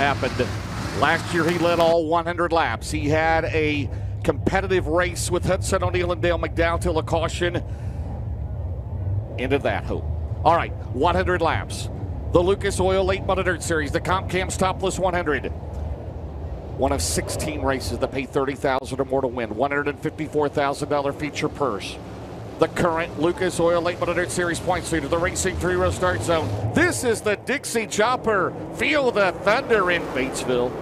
happened. Last year he led all 100 laps. He had a competitive race with Hudson O'Neal and Dale McDowell till a caution ended that hope. All right, 100 laps. The Lucas Oil Late Model Dirt Series, the Comp Cams Topless 100. One of 16 races that pay 30000 or more to win. $154,000 feature purse the current Lucas Oil Late Model Dirt Series points leader, the Racing Three Row Start Zone. This is the Dixie Chopper. Feel the thunder in Batesville.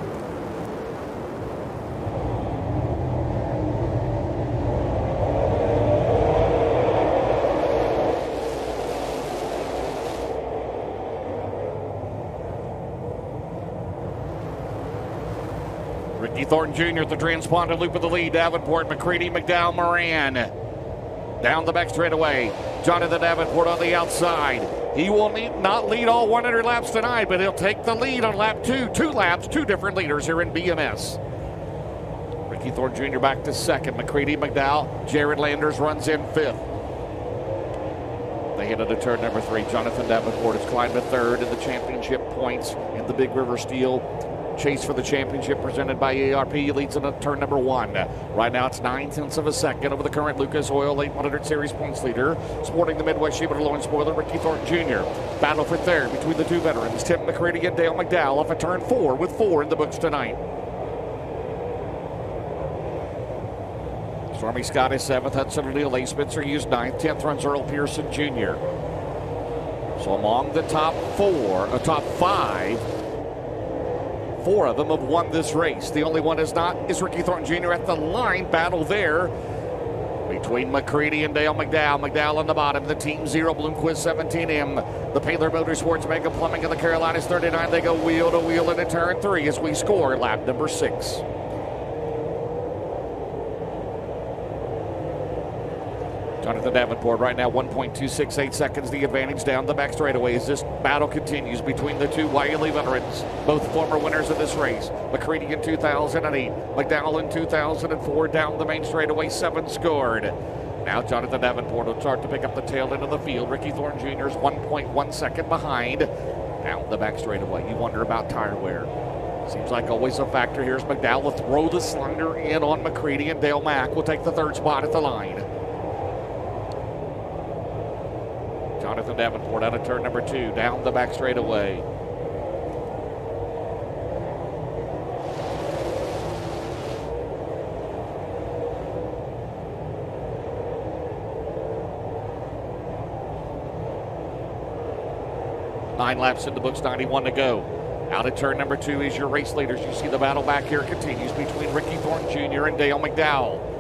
Ricky Thornton Jr. at the transponder loop of the lead. Davenport, McCreadie, McDowell, Moran. Down the back straightaway. Jonathan Davenport on the outside. He will need, not lead all 100 laps tonight, but he'll take the lead on lap two. Two laps, two different leaders here in BMS. Ricky Thornton Jr. back to second. McCreadie McDowell. Jared Landers runs in fifth. They hit into turn number three. Jonathan Davenport has climbed to third in the championship points in the Big River Steel Chase for the championship presented by ARP leads in turn number one. Right now it's nine tenths of a second over the current Lucas Oil Late Model Dirt Series points leader. Sporting the Midwest Low and spoiler, Ricky Thornton Jr. Battle for third between the two veterans, Tim McCreadie and Dale McDowell off a of turn four with four in the books tonight. Stormy Scott is seventh. Hudson O'Neal, A. Spencer Hughes ninth. Tenth runs Earl Pearson Jr. So among the top four, a uh, top five, Four of them have won this race. The only one is not is Ricky Thornton Jr. at the line. Battle there between McCreadie and Dale McDowell. McDowell on the bottom. The Team Zero Bloomquist 17M. The Paylor Motorsports Mega Plumbing of the Carolinas 39. They go wheel to wheel into turn three as we score lap number six. Jonathan Davenport right now 1.268 seconds the advantage down the back straightaway as this battle continues between the two Wiley veterans, both former winners of this race. McCreadie in 2008, McDowell in 2004 down the main straightaway, seven scored. Now Jonathan Davenport will start to pick up the tail end of the field. Ricky Thornton Jr. is 1.1 second behind. Down the back straightaway. You wonder about tire wear. Seems like always a factor. Here's McDowell will throw the slider in on McCreadie and Dale Mack will take the third spot at the line. Jonathan Davenport out of turn number two, down the back straightaway. Nine laps in the books, 91 to go. Out of turn number two is your race leaders. You see the battle back here continues between Ricky Thornton Jr. and Dale McDowell.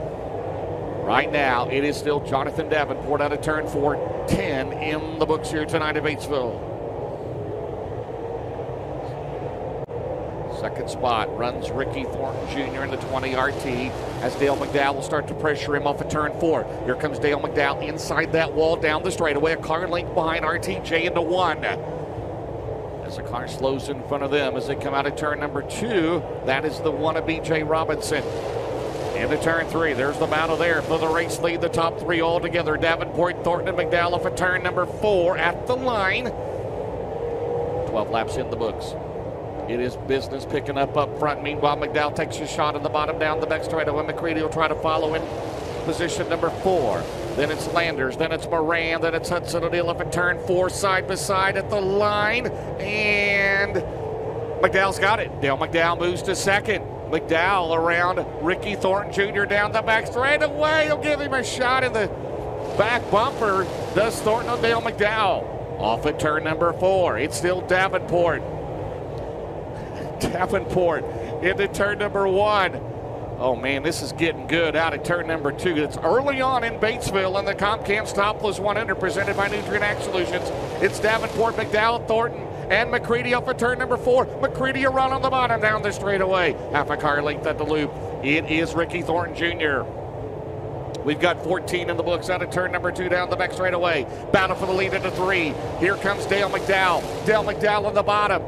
Right now, it is still Jonathan Davenport out of turn four, 10 in the books here tonight at Batesville. Second spot runs Ricky Thornton Jr. in the 20 RT as Dale McDowell will start to pressure him off of turn four. Here comes Dale McDowell inside that wall down the straightaway. A car length behind RTJ into one. As the car slows in front of them as they come out of turn number two, that is the one of BJ Robinson. Into turn three. There's the battle there for the race lead. The top three all together. Davenport, Thornton, and McDowell for turn number four at the line. 12 laps in the books. It is business picking up up front. Meanwhile, McDowell takes a shot in the bottom down the back straight. When McCreadie will try to follow in position number four. Then it's Landers. Then it's Moran. Then it's Hudson O'Neal for turn four side by side at the line. And McDowell's got it. Dale McDowell moves to second. McDowell around Ricky Thornton Jr. down the back straightaway. He'll give him a shot in the back bumper. Does Thornton O'Dale McDowell. Off at turn number four. It's still Davenport. Davenport into turn number one. Oh man, this is getting good out of turn number two. It's early on in Batesville in the Comp Cams Topless 100 presented by Nutrien Ag Solutions. It's Davenport, McDowell, Thornton, and McCreadie up for turn number four. McCreadie a run on the bottom down the straightaway. Half a car length at the loop. It is Ricky Thornton Jr. We've got 14 in the books out of turn number two down the back straightaway. Battle for the lead into three. Here comes Dale McDowell. Dale McDowell on the bottom.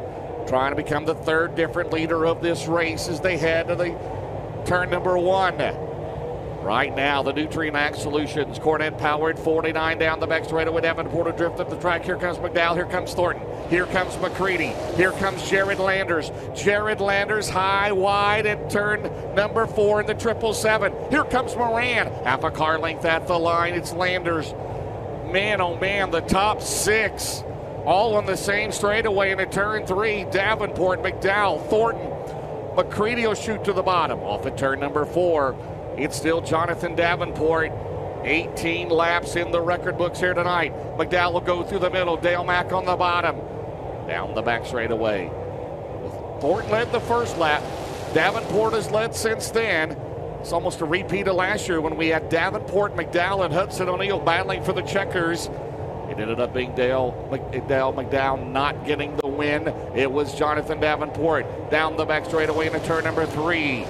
Trying to become the third different leader of this race as they head to the turn number one. Right now, the Nutrien Solutions, Cornette powered 49 down the back straight with Evan Porter drift up the track. Here comes McDowell. Here comes Thornton. Here comes McCreadie. Here comes Jared Landers. Jared Landers high, wide, and turn number four in the triple seven. Here comes Moran. Half a car length at the line. It's Landers. Man, oh man, the top six all on the same straightaway in a turn three. Davenport, McDowell, Thornton. McCreadie will shoot to the bottom off at turn number four. It's still Jonathan Davenport. 18 laps in the record books here tonight. McDowell will go through the middle. Dale Mack on the bottom. Down the back straightaway. Thornton led the first lap. Davenport has led since then. It's almost a repeat of last year when we had Davenport, McDowell, and Hudson O'Neal battling for the checkers. It ended up being Dale, Dale McDowell not getting the win. It was Jonathan Davenport down the back straightaway into turn number three.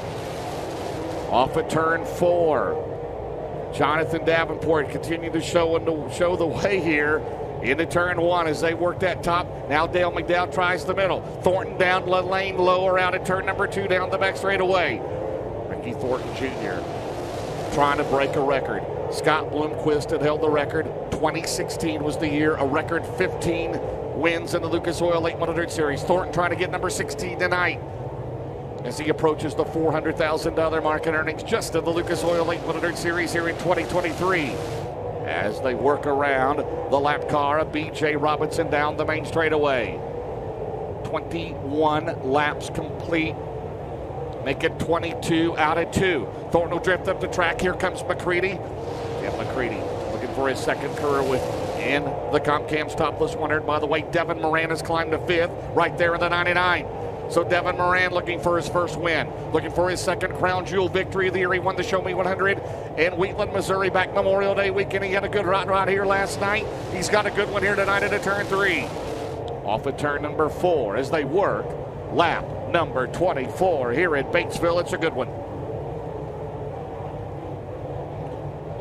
Off at turn four. Jonathan Davenport continuing to show and show the way here into turn one as they work that top. Now Dale McDowell tries the middle. Thornton down the lane lower out at turn number two down the back straightaway. Ricky Thornton Jr. trying to break a record. Scott Bloomquist had held the record. 2016 was the year, a record 15 wins in the Lucas Oil 800 Series. Thornton trying to get number 16 tonight as he approaches the $400,000 mark in earnings just in the Lucas Oil 800 Series here in 2023. As they work around the lap car of BJ Robinson down the main straightaway. 21 laps complete. Make it 22 out of two. Thornton will drift up the track. Here comes McCreadie. Tim McCreadie looking for his second career with in the Comp Cam's topless 100. By the way, Devin Moran has climbed to fifth right there in the 99. So Devin Moran looking for his first win, looking for his second crown jewel victory of the year. He won the Show Me 100 in Wheatland, Missouri, back Memorial Day weekend. He had a good run right here last night. He's got a good one here tonight at a turn three. Off at turn number four as they work lap number 24 here at Batesville. It's a good one.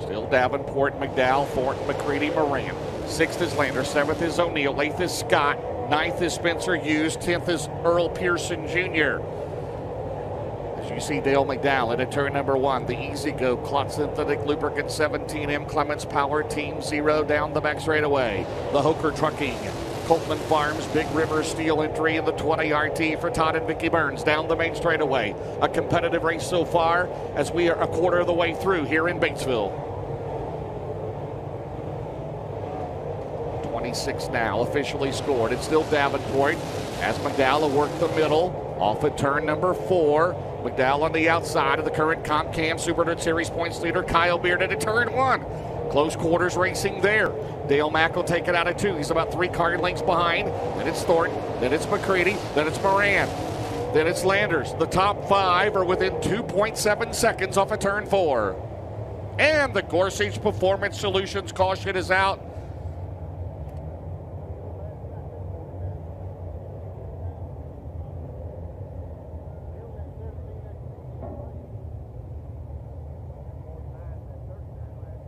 Still Davenport, McDowell, Thornton, McCreadie, Moran. Sixth is Lander, seventh is O'Neal, eighth is Scott, Ninth is Spencer Hughes. Tenth is Earl Pearson Jr. As you see Dale McDowell at a turn number one, the Easy Go Klotz Synthetic Lubricant 17M Clements Power Team Zero down the back straightaway. The Hoker Trucking. Coltman Farms, Big River Steel entry in the 20 RT for Todd and Vicky Burns down the main straightaway. A competitive race so far as we are a quarter of the way through here in Batesville. 26 now, officially scored. It's still Davenport as McDowell worked the middle off at turn number four. McDowell on the outside of the current Comp Cam Super Series points leader, Kyle Beard at a turn one. Close quarters racing there. Dale Mack will take it out of two. He's about three car lengths behind. Then it's Thornton. Then it's McCreadie. Then it's Moran. Then it's Landers. The top five are within 2.7 seconds off of turn four. And the Gorsuch Performance Solutions caution is out.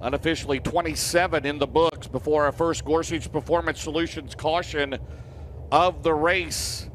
Unofficially 27 in the books before our first Gorsuch Performance Solutions caution of the race.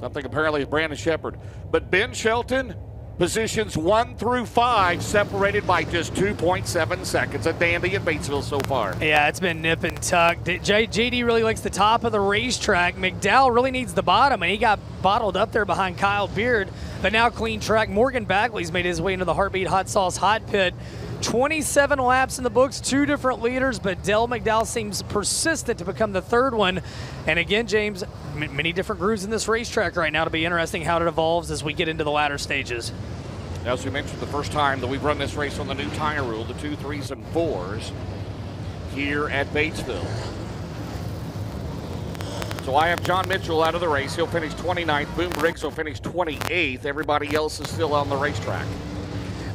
Something apparently is Brandon Shepard. But Ben Shelton, Positions one through five separated by just 2.7 seconds. A dandy at Batesville so far. Yeah, it's been nip and tuck. J- JD really likes the top of the racetrack. McDowell really needs the bottom, and he got bottled up there behind Kyle Beard. But now clean track. Morgan Bagley's made his way into the Heartbeat Hot Sauce Hot Pit. 27 laps in the books, two different leaders, but Dale McDowell seems persistent to become the third one. And again, James, many different grooves in this racetrack right now to be interesting how it evolves as we get into the latter stages. As we mentioned, the first time that we've run this race on the new tire rule, the two, threes, and fours here at Batesville. So I have John Mitchell out of the race. He'll finish 29th. Boom Briggs will finish 28th. Everybody else is still on the racetrack.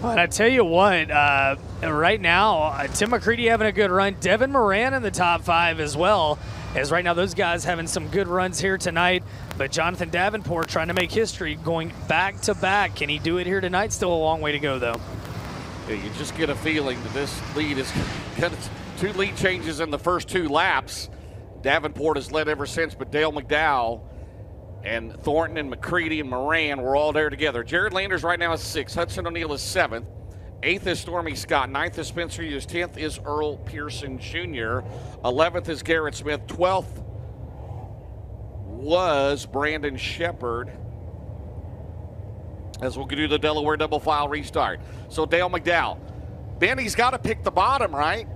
But I tell you what, uh, right now, uh, Tim McCreadie having a good run. Devin Moran in the top five as well. As right now, those guys having some good runs here tonight. But Jonathan Davenport trying to make history, going back to back. Can he do it here tonight? Still a long way to go, though. Yeah, you just get a feeling that this lead is got two lead changes in the first two laps. Davenport has led ever since, but Dale McDowell And Thornton and McCreadie and Moran were all there together. Jared Landers right now is sixth. Hudson O'Neal is seventh. Eighth is Stormy Scott. Ninth is Spencer Hughes. Tenth is Earl Pearson Jr. Eleventh is Garrett Smith. Twelfth was Brandon Shepard. As we'll do the Delaware double file restart. So Dale McDowell. Ben, he's got to pick the bottom, right?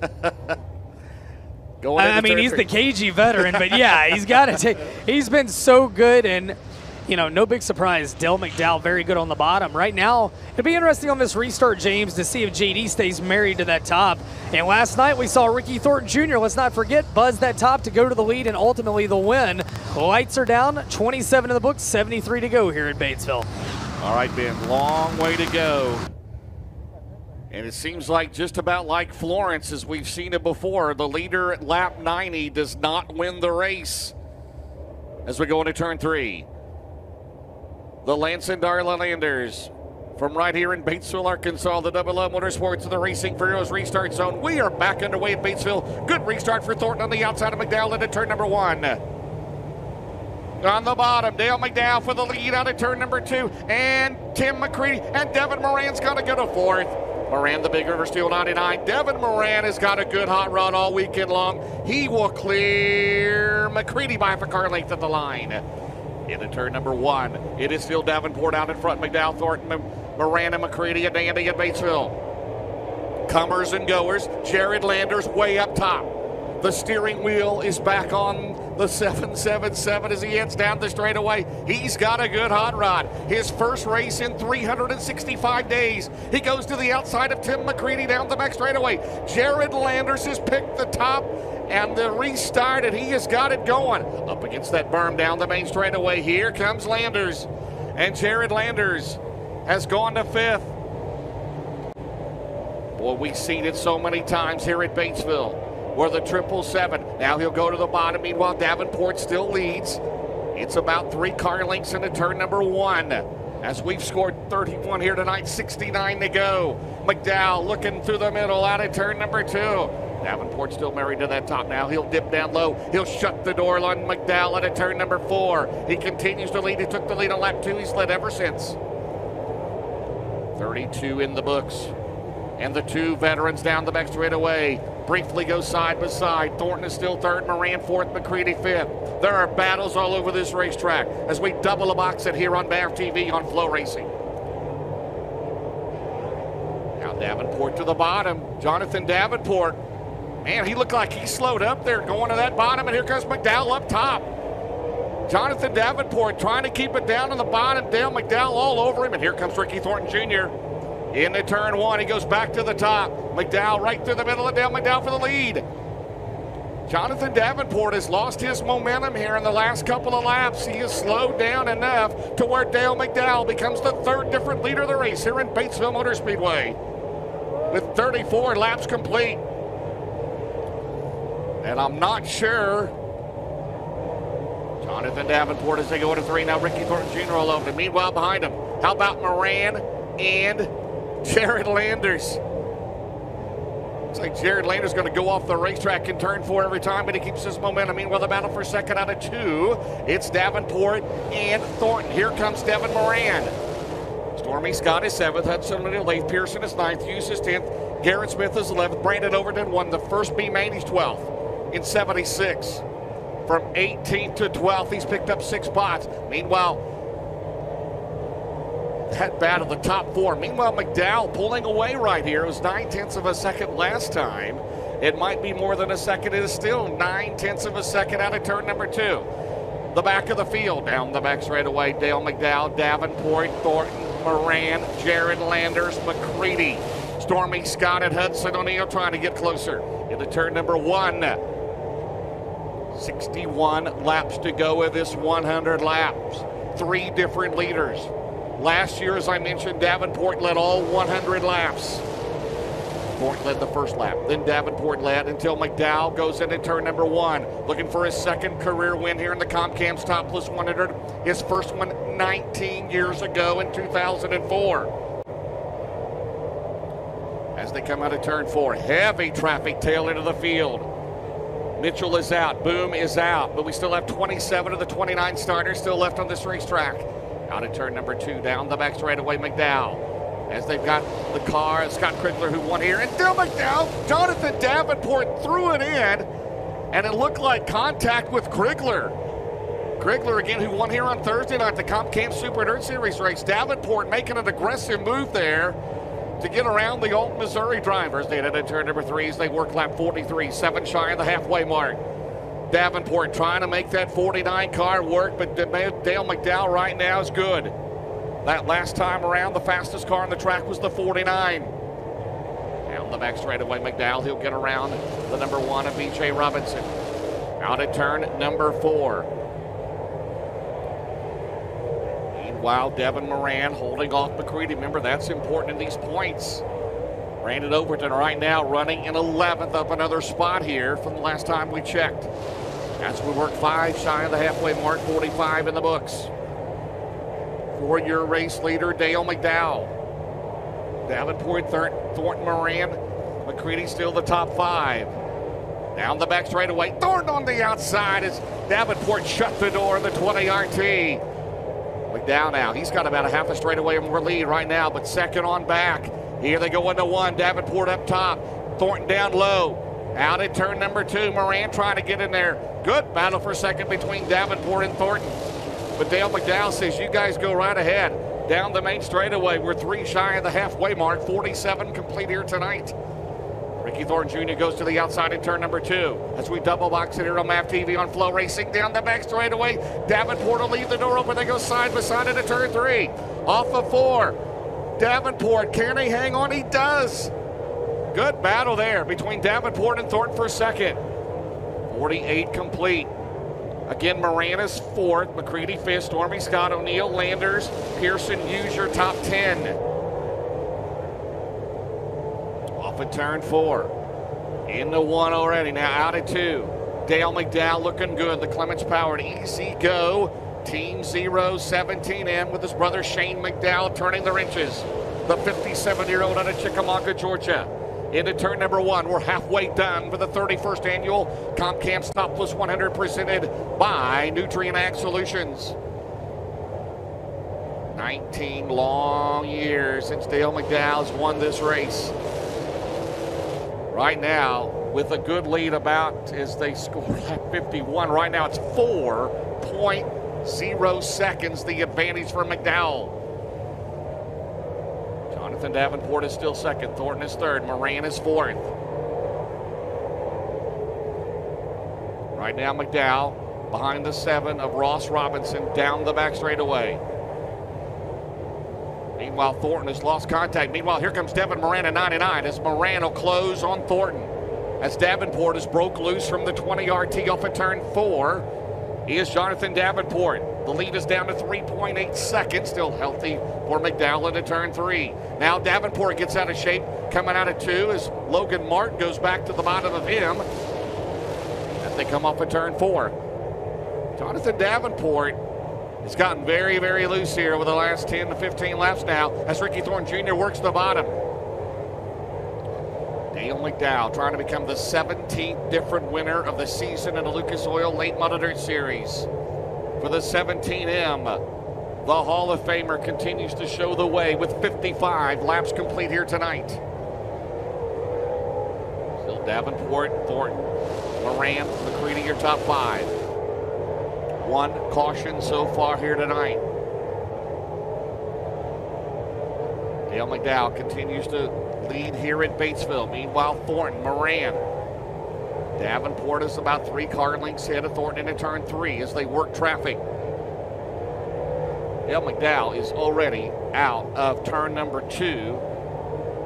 Going I mean, he's the KG veteran, but yeah, he's got to take. He's been so good and you know, no big surprise. Dale McDowell very good on the bottom. Right now, it'll be interesting on this restart, James, to see if JD stays married to that top. And last night we saw Ricky Thornton Jr., let's not forget, buzz that top to go to the lead and ultimately the win. Lights are down, 27 in the book, 73 to go here in Batesville. All right, Ben, long way to go. And it seems like just about like Florence, as we've seen it before, the leader at lap 90 does not win the race as we go into turn three the Darla Landers. From right here in Batesville, Arkansas, the Double O Motorsports and the Racing for restart zone. We are back underway at Batesville. Good restart for Thornton on the outside of McDowell into turn number one. On the bottom, Dale McDowell for the lead out of turn number two. And Tim McCreadie and Devin Moran's going to go to fourth. Moran, the Big River Steel 99. Devin Moran has got a good hot run all weekend long. He will clear McCreadie by a car length at the line into turn number one. It is still Davenport out in front. McDowell, Thornton, Miranda, McCreadie, and Dandy at Batesville. Comers and goers. Jared Landers way up top. The steering wheel is back on the 777 as he heads down the straightaway. He's got a good hot rod. His first race in 365 days. He goes to the outside of Tim McCreadie down the back straightaway. Jared Landers has picked the top and the restart, and he has got it going. Up against that berm down the main straightaway. Here comes Landers. And Jared Landers has gone to fifth. Boy, we've seen it so many times here at Batesville. Where the triple seven. Now he'll go to the bottom. Meanwhile, Davenport still leads. It's about three car lengths into turn number one. As we've scored 31 here tonight, 69 to go. McDowell looking through the middle out of turn number two. Davenport still married to that top now. He'll dip down low. He'll shut the door on McDowell at a turn number four. He continues to lead. He took the lead on lap two. He's led ever since. 32 in the books. And the two veterans down the back straightaway briefly go side by side. Thornton is still third, Moran fourth, McCreadie fifth. There are battles all over this racetrack as we double a box it here on MAV TV on Flow Racing. Now Davenport to the bottom. Jonathan Davenport Man, he looked like he slowed up there going to that bottom, and here comes McDowell up top. Jonathan Davenport trying to keep it down on the bottom. Dale McDowell all over him, and here comes Ricky Thornton Jr. Into turn one, he goes back to the top. McDowell right through the middle of Dale McDowell for the lead. Jonathan Davenport has lost his momentum here in the last couple of laps. He has slowed down enough to where Dale McDowell becomes the third different leader of the race here in Batesville Motor Speedway. With 34 laps complete, and I'm not sure. Jonathan Davenport as they go into three. Now Ricky Thornton Jr. all over. Meanwhile, behind him, how about Moran and Jared Landers? Looks like Jared Landers going to go off the racetrack in turn four every time, but he keeps his momentum. Meanwhile, the battle for second out of two. It's Davenport and Thornton. Here comes Devin Moran. Stormy Scott is seventh. Hudson O'Neal eighth. Pearson is ninth. Hughes is tenth. Garrett Smith is 11th. Brandon Overton won the first B main. He's 12th in 76. From 18th to 12th, he's picked up six spots. Meanwhile, that bad of the top four. Meanwhile, McDowell pulling away right here. It was nine tenths of a second last time. It might be more than a second. It is still nine tenths of a second out of turn number two. The back of the field, down the back straight away. Dale McDowell, Davenport, Thornton, Moran, Jared Landers, McCreadie. Stormy Scott and Hudson O'Neal trying to get closer into turn number one. 61 laps to go of this 100 laps. Three different leaders. Last year, as I mentioned, Davenport led all 100 laps. Fort led the first lap. Then Davenport led until McDowell goes into turn number one, looking for his second career win here in the Comcam's Topless 100. His first one 19 years ago in 2004 as they come out of turn four. Heavy traffic tail into the field. Mitchell is out. Boom is out. But we still have 27 of the 29 starters still left on this racetrack. Out of turn number two, down the back straightaway, McDowell. As they've got the car, Scott Krigler who won here, and Dale McDowell, Jonathan Davenport threw it in, and it looked like contact with Krigler. Krigler again, who won here on Thursday night, the Comp Cam Super Dirt Series race. Davenport making an aggressive move there to get around the old Missouri drivers. They had a turn number three as they work lap 43, seven shy of the halfway mark. Davenport trying to make that 49 car work, but Dale McDowell right now is good. That last time around, the fastest car on the track was the 49. Down the back straightaway, McDowell, he'll get around the number one of BJ Robinson. Out at turn number four. Meanwhile, Devin Moran holding off McCreadie. Remember, that's important in these points. Brandon Overton right now running in 11th up another spot here from the last time we checked. As we work five shy of the halfway mark, 45 in the books. For your race leader, Dale McDowell. Davenport, Thornton Moran, McCreadie still the top five. Down the back straightaway, Thornton on the outside as Davenport shut the door in the 20 RT. McDowell now. He's got about a half a straightaway more lead right now, but second on back. Here they go into one. Davenport up top. Thornton down low. Out at turn number two. Moran trying to get in there. Good battle for second between Davenport and Thornton. But Dale McDowell says, you guys go right ahead. Down the main straightaway. We're three shy of the halfway mark. 47 complete here tonight. Ricky Thornton Jr. goes to the outside in turn number two. As we double box it here on MAV TV on Flow Racing. down the back straightaway. Davenport will leave the door open. They go side by side into turn three. Off of four. Davenport, can he hang on? He does. Good battle there between Davenport and Thornton for second. 48 complete. Again, Moran is fourth, McCreadie fifth, Stormy Scott, O'Neal, Landers, Pearson, use your top 10. Off at turn four. In the one already. Now out of two. Dale McDowell looking good. The Clements powered easy go. Team zero, 017M with his brother Shane McDowell turning the wrenches. The 57 year old out of Chickamauga, Georgia. Into turn number one. We're halfway done for the 31st annual Comp Cams Topless 100 presented by Nutrien Ag Solutions. 19 long years since Dale McDowell's won this race right now with a good lead about as they score at 51. Right now it's 4.0 seconds the advantage for McDowell. Jonathan Davenport is still second. Thornton is third. Moran is fourth. Right now McDowell behind the seven of Ross Robinson down the back straightaway. Meanwhile, Thornton has lost contact. Meanwhile, here comes Devin Moran at 99 as Moran will close on Thornton. As Davenport is broke loose from the 20 RT off of turn four. He is Jonathan Davenport. The lead is down to 3.8 seconds, still healthy for McDowell into turn three. Now Davenport gets out of shape coming out of two as Logan Martin goes back to the bottom of him as they come off of turn four. Jonathan Davenport has gotten very, very loose here over the last 10 to 15 laps now as Ricky Thornton Jr. works the bottom. Dale McDowell trying to become the 17th different winner of the season in the Lucas Oil Late Dirt Series. For the 17M, the Hall of Famer continues to show the way with 55 laps complete here tonight. Still Davenport, Thornton, Moran, McCreadie, your top five one caution so far here tonight. Dale McDowell continues to lead here at Batesville. Meanwhile, Thornton, Moran, Davenport is about three car lengths ahead of Thornton into turn three as they work traffic. Dale McDowell is already out of turn number two.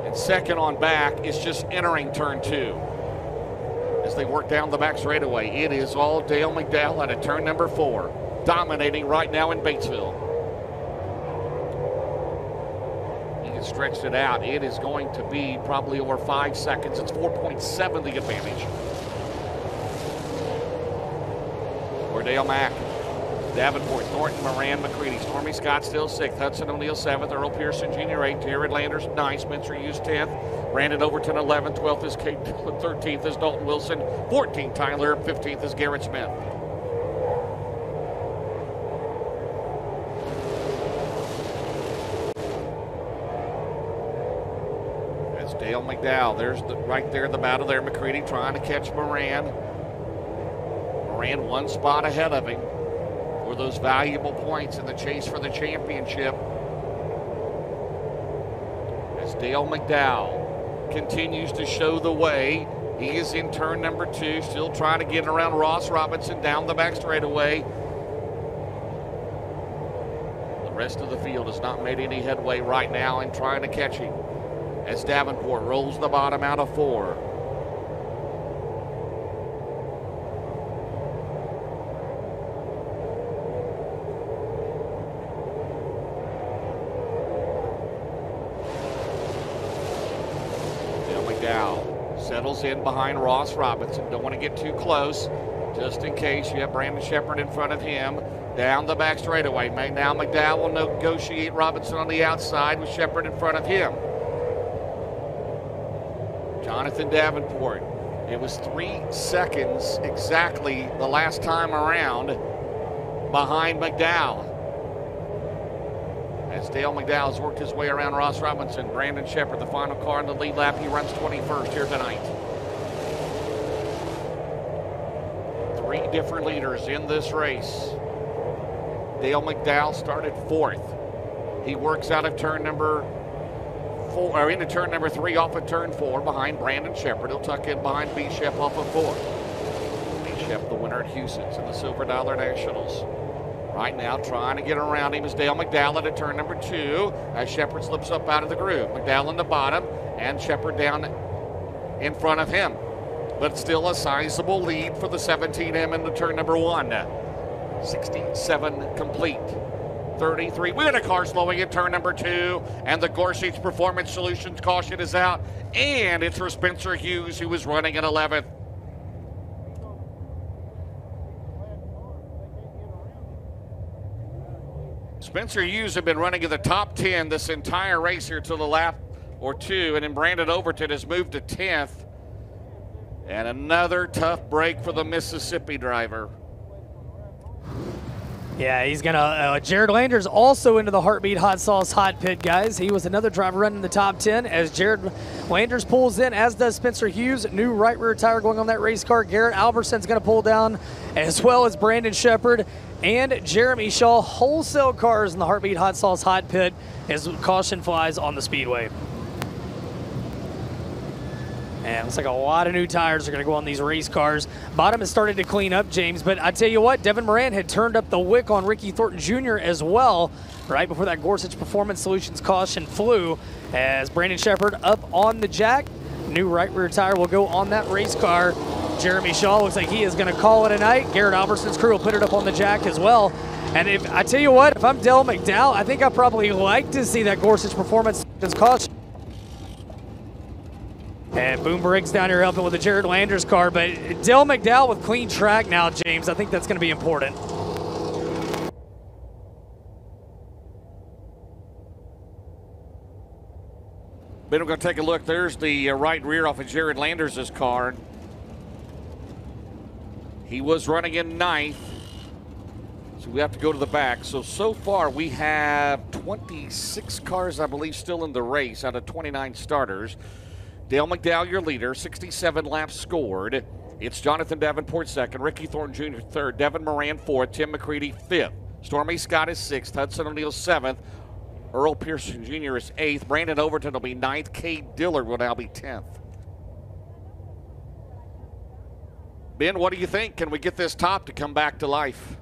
And second on back is just entering turn two as they work down the back straightaway. It is all Dale McDowell at a turn number four, dominating right now in Batesville. He has stretched it out. It is going to be probably over five seconds. It's 4.7 the advantage. For Dale Mack. Davenport, Thornton, Moran, McCreadie, Stormy Scott still sixth, Hudson O'Neal seventh, Earl Pearson Jr. eighth, Jared Landers ninth, Spencer Hughes tenth, Brandon Overton 11, 12th is Kate 13th is Dalton Wilson, 14th Tyler, 15th is Garrett Smith. That's Dale McDowell. There's the, right there the battle there. McCreadie trying to catch Moran. Moran one spot ahead of him for those valuable points in the chase for the championship. As Dale McDowell continues to show the way. He is in turn number two, still trying to get around Ross Robinson down the back straightaway. The rest of the field has not made any headway right now in trying to catch him as Davenport rolls the bottom out of four. Dale McDowell settles in behind Ross Robinson. Don't want to get too close, just in case you have Brandon Shepard in front of him. Down the back straightaway. Now McDowell will negotiate Robinson on the outside with Shepard in front of him. Jonathan Davenport. It was three seconds exactly the last time around behind McDowell. As Dale McDowell has worked his way around Ross Robinson, Brandon Shepard, the final car in the lead lap, he runs 21st here tonight. Different leaders in this race. Dale McDowell started fourth. He works out of turn number four, or into turn number three off of turn four behind Brandon Shepard. He'll tuck in behind B. Shep off of four. B. Shep, the winner at Huset's in the Silver Dollar Nationals. Right now, trying to get around him is Dale McDowell at turn number two as Shepard slips up out of the groove. McDowell in the bottom and Shepard down in front of him. But still a sizable lead for the 17M into turn number one. 67 complete. 33. We got a car slowing in turn number two, and the Gorsuch Performance Solutions caution is out, and it's for Spencer Hughes, who was running in 11th. Spencer Hughes had been running in the top 10 this entire race here to the lap or two, and then Brandon Overton has moved to 10th. And another tough break for the Mississippi driver. Yeah, he's gonna. Uh, Jared Landers also into the Heartbeat Hot Sauce Hot Pit, guys. He was another driver running the top 10 as Jared Landers pulls in, as does Spencer Hughes. New right rear tire going on that race car. Garrett Alberson's gonna pull down, as well as Brandon Shepard and Jeremy Shaw. Wholesale cars in the Heartbeat Hot Sauce Hot Pit as caution flies on the speedway. And it looks like a lot of new tires are going to go on these race cars. Bottom has started to clean up, James. But I tell you what, Devin Moran had turned up the wick on Ricky Thornton Jr. as well, right before that Gorsuch Performance Solutions caution flew. As Brandon Shepard up on the jack, new right rear tire will go on that race car. Jeremy Shaw looks like he is going to call it a night. Garrett Alberson's crew will put it up on the jack as well. And if I tell you what, if I'm Dale McDowell, I think I probably like to see that Gorsuch Performance Solutions caution. And Boom Briggs down here helping with the Jared Landers car. But Dale McDowell with clean track now, James. I think that's going to be important. Ben, we're going to take a look. There's the uh, right rear off of Jared Landers' car. He was running in ninth. So we have to go to the back. So, so far we have 26 cars, I believe, still in the race out of 29 starters. Dale McDowell, your leader, 67 laps scored. It's Jonathan Davenport second, Ricky Thornton Jr. third, Devin Moran fourth, Tim McCreadie fifth, Stormy Scott is sixth, Hudson O'Neal seventh, Earl Pearson Jr. is eighth, Brandon Overton will be ninth, Cade Dillard will now be tenth. Ben, what do you think? Can we get this top to come back to life?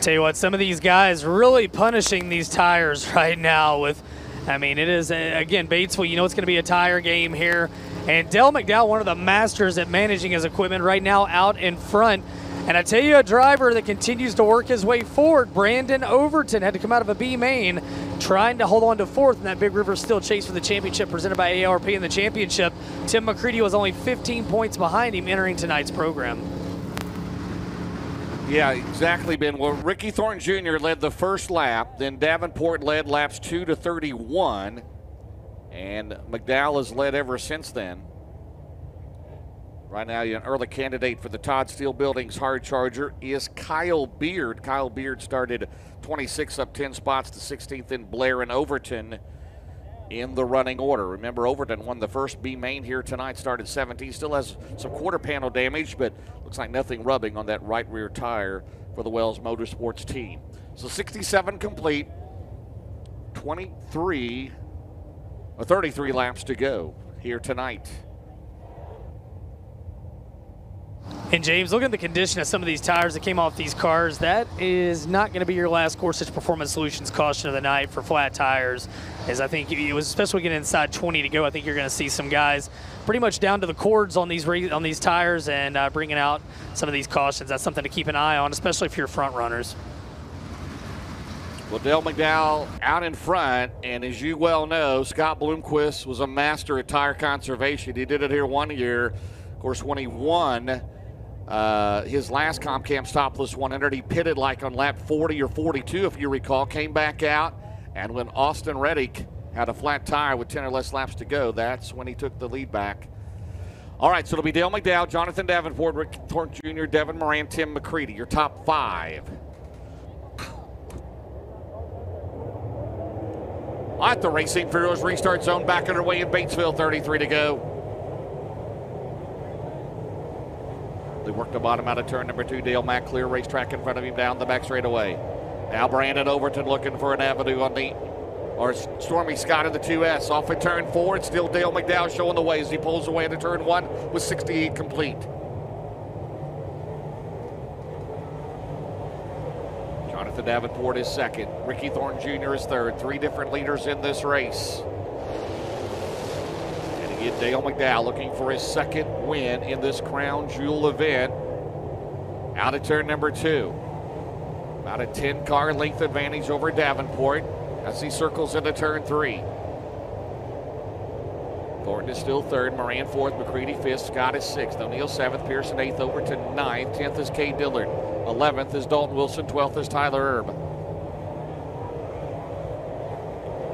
Tell you what, some of these guys really punishing these tires right now with, I mean, it is, uh, again, Batesville, you know it's going to be a tire game here. And Dale McDowell, one of the masters at managing his equipment right now out in front. And I tell you, a driver that continues to work his way forward, Brandon Overton, had to come out of a B main trying to hold on to fourth in that Big River Steel chase for the championship presented by ARP in the championship. Tim McCreadie was only 15 points behind him entering tonight's program. Yeah, exactly, Ben. Well, Ricky Thornton Jr. led the first lap, then Davenport led laps 2 to 31, and McDowell has led ever since then. Right now, an early candidate for the Todd Steele Buildings hard charger is Kyle Beard. Kyle Beard started 26 up 10 spots to 16th in Blair and Overton in the running order. Remember, Overton won the first B main here tonight, started 17. Still has some quarter panel damage, but looks like nothing rubbing on that right rear tire for the Wells Motorsports team. So 67 complete, 23 or 33 laps to go here tonight. And James, look at the condition of some of these tires that came off these cars. That is not going to be your last Gorsuch Performance Solutions caution of the night for flat tires. As I think it was, especially getting inside 20 to go, I think you're going to see some guys pretty much down to the cords on these on these tires and uh, bringing out some of these cautions. That's something to keep an eye on, especially if you're front runners. Well, Dale McDowell out in front, and as you well know, Scott Bloomquist was a master at tire conservation. He did it here one year. Of course, when he won uh, his last Comp Cams Topless 100, he pitted like on lap 40 or 42, if you recall, came back out, and when Austin Reddick had a flat tire with 10 or less laps to go, that's when he took the lead back. All right, so it'll be Dale McDowell, Jonathan Davenport, Rick Thornton Jr., Devin Moran, Tim McCreadie, your top five. All right, the Racing Heroes restart zone back underway in Batesville, 33 to go. They work the bottom out of turn number two. Dale Mack clear racetrack in front of him down the back straightaway. Now Brandon Overton looking for an avenue on the or Stormy Scott in the 2S. Off at turn four. It's still Dale McDowell showing the way as he pulls away into turn one with 68 complete. Jonathan Davenport is second. Ricky Thornton Jr. is third. Three different leaders in this race. And again, Dale McDowell looking for his second win in this crown jewel event. Out of turn number two. About a 10 car length advantage over Davenport as he circles into turn three. Thornton is still third, Moran fourth, McCreadie fifth, Scott is sixth, O'Neal seventh, Pearson eighth, Overton ninth, tenth is Cade Dillard, eleventh is Dalton Wilson, twelfth is Tyler Erb.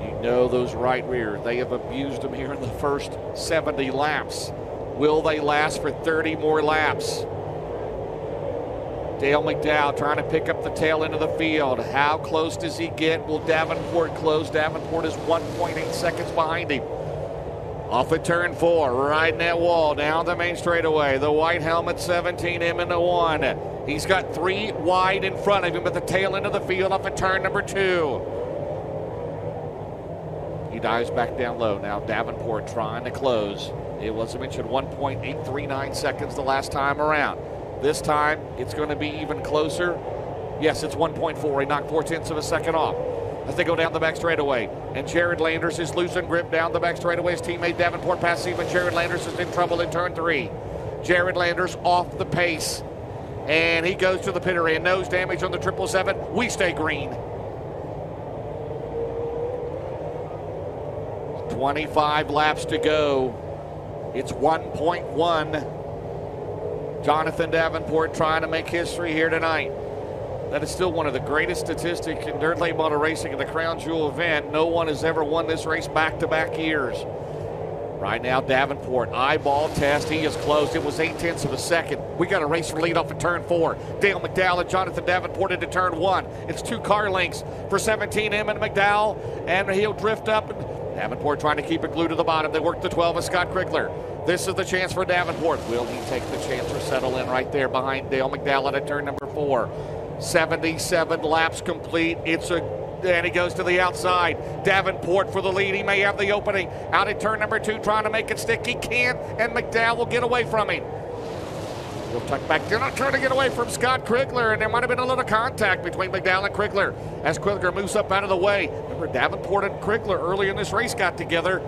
You know those right rear. They have abused them here in the first 70 laps. Will they last for 30 more laps? Dale McDowell trying to pick up the tail end of the field. How close does he get? Will Davenport close? Davenport is 1.8 seconds behind him. Off at turn four, riding that wall down the main straightaway. The white helmet 17, him into one. He's got three wide in front of him at the tail end of the field off at turn number two. He dives back down low. Now Davenport trying to close. It was mentioned 1.839 seconds the last time around. This time it's going to be even closer. Yes, it's 1.4. He knocked four tenths of a second off as they go down the back straightaway. And Jared Landers is losing grip down the back straightaway. His teammate Davenport passes him, Jared Landers is in trouble in turn three. Jared Landers off the pace. And he goes to the pit area. Nose damage on the 777. We stay green. 25 laps to go. It's 1.1. Jonathan Davenport trying to make history here tonight. That is still one of the greatest statistics in dirt late model racing in the Crown Jewel event. No one has ever won this race back to back years. Right now, Davenport, eyeball test. He is closed. It was eight tenths of a second. We got a race for lead off at turn four. Dale McDowell and Jonathan Davenport into turn one. It's two car lengths for 17 M and McDowell, and he'll drift up Davenport trying to keep it glued to the bottom. They work the 12 of Scott Krigler. This is the chance for Davenport. Will he take the chance or settle in right there behind Dale McDowell at turn number four? 77 laps complete. It's a and he goes to the outside. Davenport for the lead. He may have the opening. Out at turn number two, trying to make it stick. He can't, and McDowell will get away from him. He'll tuck back. They're not trying to get away from Scott Krigler, and there might have been a little contact between McDowell and Krigler as Krigler moves up out of the way. Remember, Davenport and Krigler early in this race got together.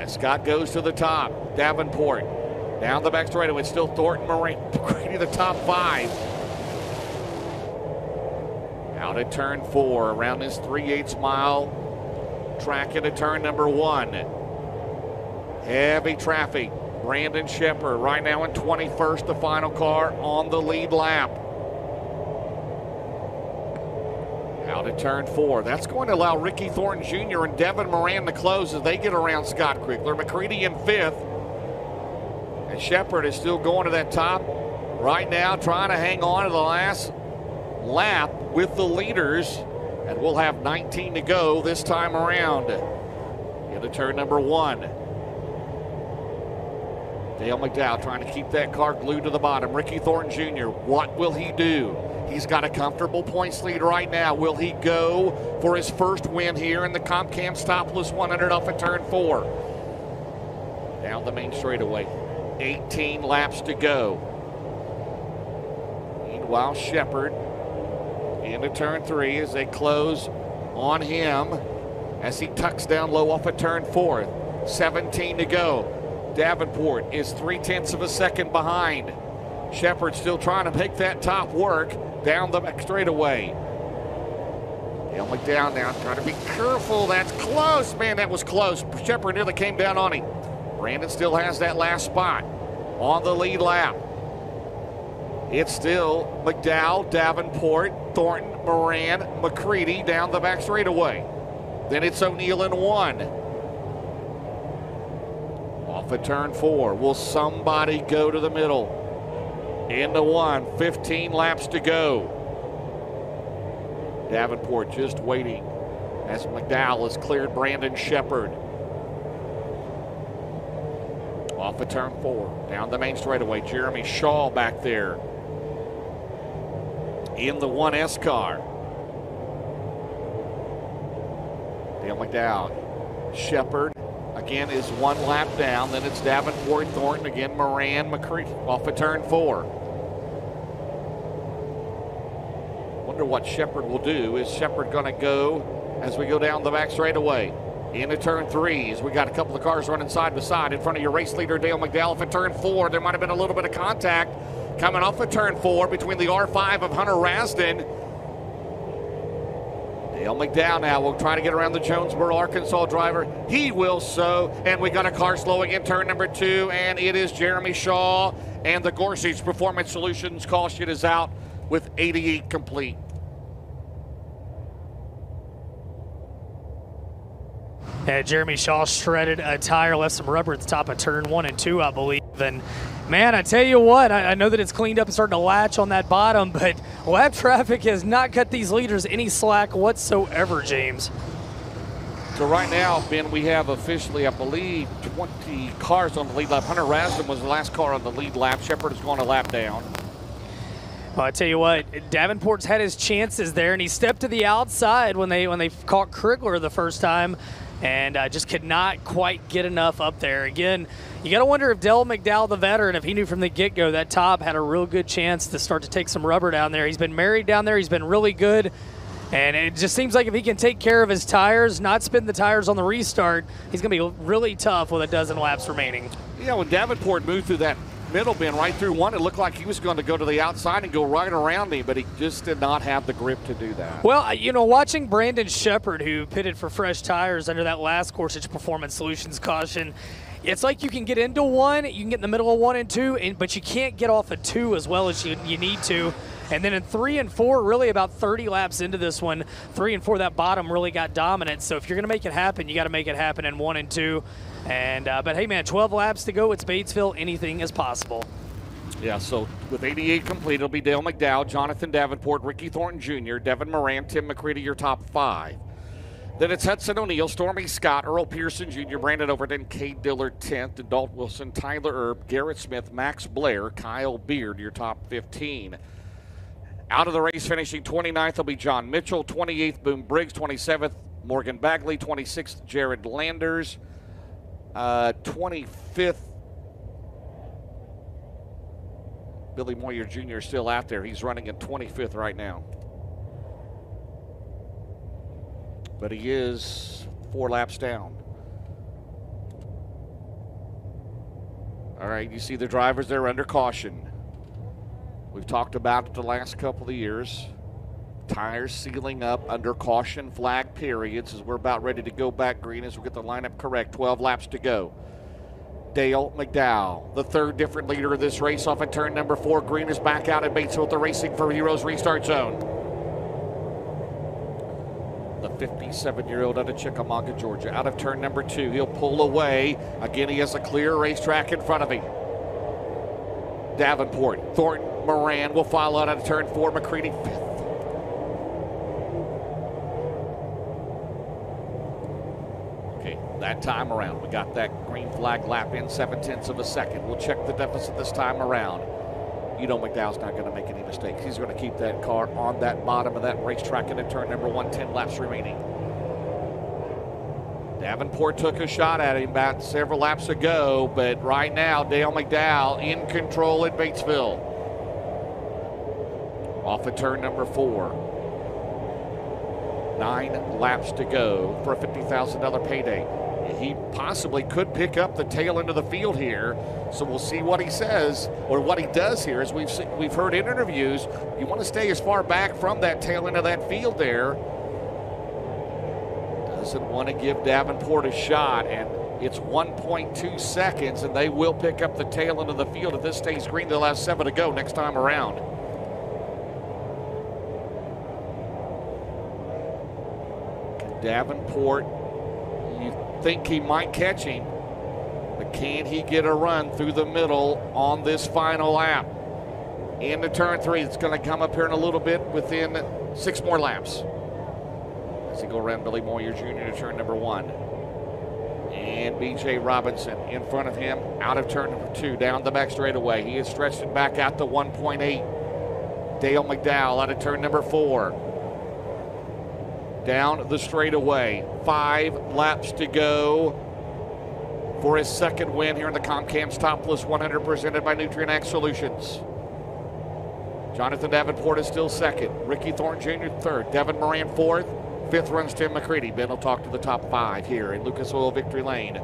As Scott goes to the top, Davenport down the back straightaway. Still Thornton Moran, Grady the top five. Out at turn four, around this 3 8 mile track into turn number one. Heavy traffic. Brandon Shepard right now in 21st, the final car on the lead lap. Into turn four. That's going to allow Ricky Thornton Jr. and Devin Moran to close as they get around Scott Crickler. McCreadie in fifth. And Shepard is still going to that top right now, trying to hang on to the last lap with the leaders. And we'll have 19 to go this time around. Into turn number one. Dale McDowell trying to keep that car glued to the bottom. Ricky Thornton Jr., what will he do? He's got a comfortable points lead right now. Will he go for his first win here in the Comp Cams Topless 100 off of turn four? Down the main straightaway. 18 laps to go. Meanwhile, Shepard into turn three as they close on him as he tucks down low off of turn four. 17 to go. Davenport is three tenths of a second behind. Shepard still trying to make that top work down the back straightaway. Dale McDowell now trying to be careful. That's close. Man, that was close. Shepard nearly came down on him. Brandon still has that last spot on the lead lap. It's still McDowell, Davenport, Thornton, Moran, McCreadie down the back straightaway. Then it's O'Neal in one. Off of turn four. Will somebody go to the middle? Into one. 15 laps to go. Davenport just waiting as McDowell has cleared Brandon Shepard. Off of turn four. Down the main straightaway. Jeremy Shaw back there. In the 1S car. Dale McDowell. Shepard again is one lap down. Then it's Davenport, Thornton, again Moran, McCree off of turn four. Wonder what Shepard will do. Is Shepard going to go as we go down the back straightaway? Into turn three, as we got a couple of cars running side by side in front of your race leader, Dale McDowell. For turn four, there might have been a little bit of contact coming off of turn four between the R5 of Hunter Rasdon. Dale McDowell now will try to get around the Jonesboro, Arkansas driver. He will so. And we got a car slowing in turn number two, and it is Jeremy Shaw. And the Gorsuch Performance Solutions caution is out with 88 complete. Yeah, Jeremy Shaw shredded a tire, left some rubber at the top of turn one and two, I believe. And man, I tell you what, I, I know that it's cleaned up and starting to latch on that bottom, but lap traffic has not cut these leaders any slack whatsoever, James. So right now, Ben, we have officially, I believe, 20 cars on the lead lap. Hunter Rasdon was the last car on the lead lap. Shepard has gone a lap down. Well, I tell you what, Davenport's had his chances there, and he stepped to the outside when they when they caught Krigler the first time and uh, just could not quite get enough up there. Again, you got to wonder if Dale McDowell, the veteran, if he knew from the get go that top had a real good chance to start to take some rubber down there. He's been married down there, he's been really good. And it just seems like if he can take care of his tires, not spin the tires on the restart, he's going to be really tough with a dozen laps remaining. Yeah, when Davenport moved through that middle bin right through one. It looked like he was going to go to the outside and go right around me, but he just did not have the grip to do that. Well, uh, you know, watching Brandon Shepard, who pitted for fresh tires under that last Gorsuch Performance Solutions caution, it's like you can get into one, you can get in the middle of one and two, and, but you can't get off of two as well as you, you need to. And then in three and four, really about 30 laps into this one, three and four, that bottom really got dominant. So if you're going to make it happen, you got to make it happen in one and two. And uh, but hey, man, 12 laps to go. It's Batesville. Anything is possible. Yeah, so with 88 complete, it'll be Dale McDowell, Jonathan Davenport, Ricky Thornton Jr., Devin Moran, Tim McCreadie, your top five. Then it's Hudson O'Neal, Stormy Scott, Earl Pearson Jr., Brandon Overton, Cade Dillard 10th, Dalton Wilson, Tyler Erb, Garrett Smith, Max Blair, Kyle Beard, your top 15. Out of the race, finishing 29th will be John Mitchell, 28th, Boom Briggs, 27th, Morgan Bagley, 26th, Jared Landers, uh, 25th, Billy Moyer Jr. is still out there. He's running in 25th right now. But he is four laps down. All right, you see the drivers there under caution. We've talked about it the last couple of years. Tires sealing up under caution flag periods as we're about ready to go back green as we get the lineup correct. 12 laps to go. Dale McDowell, the third different leader of this race off at turn number four. Green is back out at Batesville at the Racing for Heroes restart zone. the 57 year old out of Chickamauga, Georgia. Out of turn number two, he'll pull away. Again, he has a clear racetrack in front of him. Davenport, Thornton, Moran will follow out of turn four. McCreadie fifth. That time around, we got that green flag lap in seven tenths of a second. We'll check the deficit this time around you know McDowell's not going to make any mistakes. He's going to keep that car on that bottom of that racetrack into turn number one, 10 laps remaining. Davenport took a shot at him about several laps ago, but right now Dale McDowell in control at Batesville. Off of turn number four. Nine laps to go for a $50,000 payday he possibly could pick up the tail end of the field here. So we'll see what he says or what he does here. As we've seen, we've heard in interviews, you want to stay as far back from that tail end of that field there. Doesn't want to give Davenport a shot, and it's 1.2 seconds, and they will pick up the tail end of the field if this stays green. The last seven to go next time around. Davenport think he might catch him. But can he get a run through the middle on this final lap? Into turn three, it's going to come up here in a little bit within six more laps. As he go around Billy Moyer Jr. to turn number one. And BJ Robinson in front of him out of turn number two, down the back straightaway. He is stretched it back out to 1.8. Dale McDowell out of turn number four down the straightaway. Five laps to go for his second win here in the Comp Cams Topless 100 presented by Nutrien Ag Solutions. Jonathan Davenport is still second. Ricky Thornton Jr. third. Devin Moran fourth. Fifth runs Tim McCreadie. Ben will talk to the top five here in Lucas Oil Victory Lane.